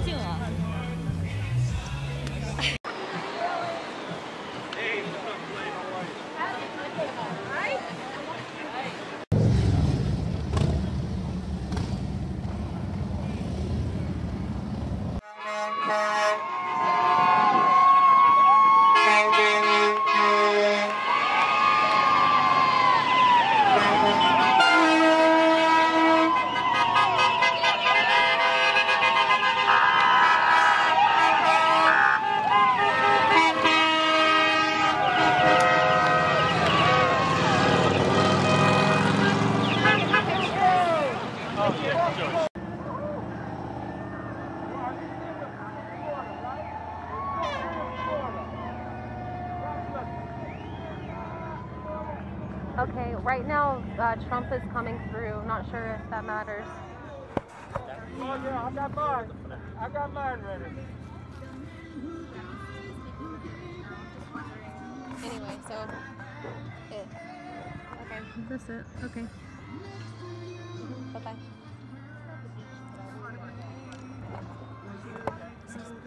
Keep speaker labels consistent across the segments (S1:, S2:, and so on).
S1: 安静啊。
S2: Okay, right now uh, Trump is coming through. Not sure if that matters.
S3: Oh yeah, I got mine. I got mine ready.
S2: Anyway, so it. Okay, that's it. Okay. Bye bye.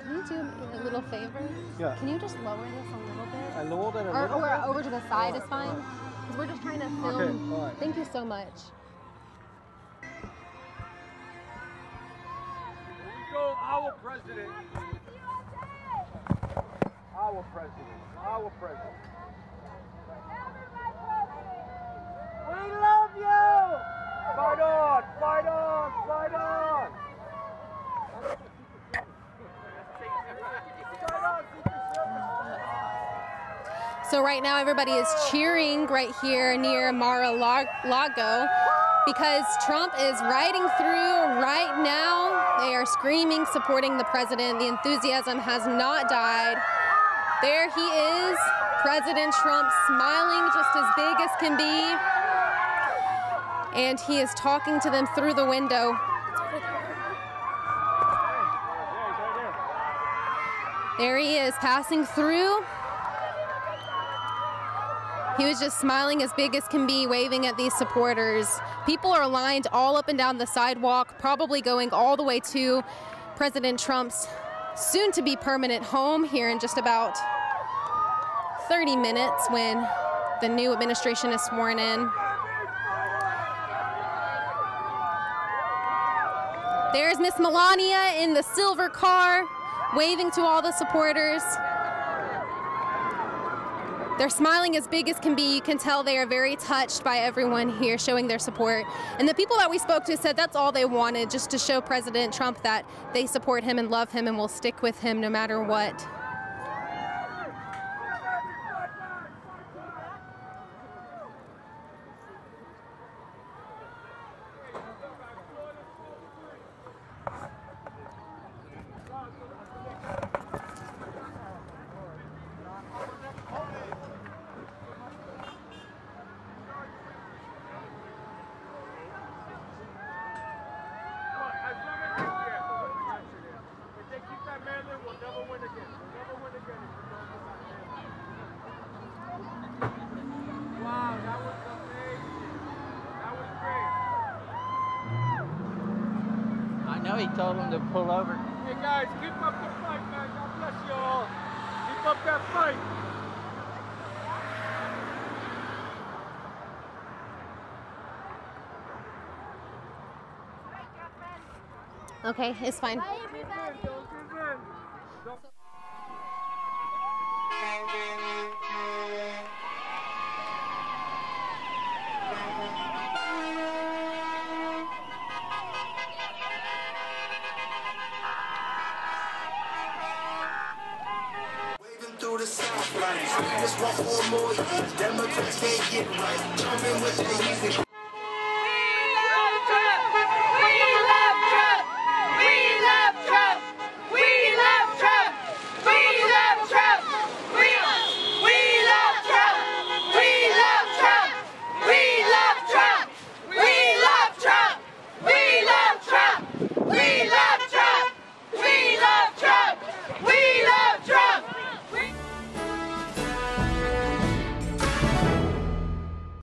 S2: Can you do a little favor?
S3: Yeah.
S2: Can you just lower this a little bit?
S3: I lowered it a
S2: Or,
S3: little
S2: or
S3: bit.
S2: over to the side is fine. Because we're just trying to film.
S3: Okay, all right.
S2: Thank you so much.
S3: We go, our president. Our president. Our president. We love you! Fight on! Fight on! Fight on! Fight on, Secret Service!
S2: So right now everybody is cheering right here near Mar-a-Lago because Trump is riding through right now. They are screaming, supporting the president. The enthusiasm has not died. There he is, President Trump smiling just as big as can be. And he is talking to them through the window. There he is, passing through. He was just smiling as big as can be, waving at these supporters. People are lined all up and down the sidewalk, probably going all the way to President Trump's soon to be permanent home here in just about 30 minutes when the new administration is sworn in. There's Miss Melania in the silver car, waving to all the supporters. They're smiling as big as can be. You can tell they are very touched by everyone here showing their support. And the people that we spoke to said that's all they wanted, just to show President Trump that they support him and love him and will stick with him no matter what.
S3: If they keep that man there, we'll never win again. We'll never win again if we don't get that man. Wow, that was amazing. That was great.
S4: I know he told him to pull over.
S3: Hey guys, keep up the fight, man. God bless you all. Keep up that fight.
S2: Okay, it's fine.
S3: Don't
S5: want one more year. Democrats can't get right. Jumping with the music.